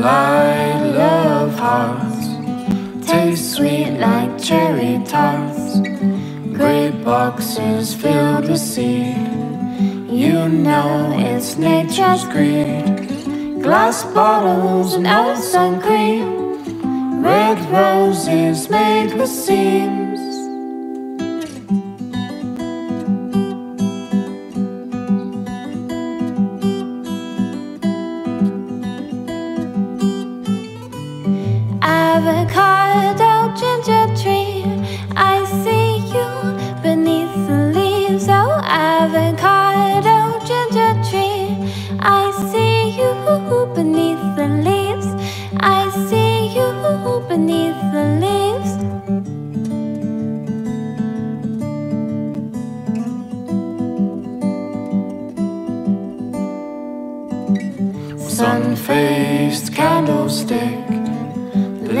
light love hearts taste sweet like cherry tarts. Great boxes filled with seed. You know it's nature's greed. Glass bottles and sun cream. Red roses made with seams. Avocado ginger tree. I see you beneath the leaves. Oh, avocado ginger tree. I see you beneath the leaves. I see you beneath the leaves. Sun faced candlestick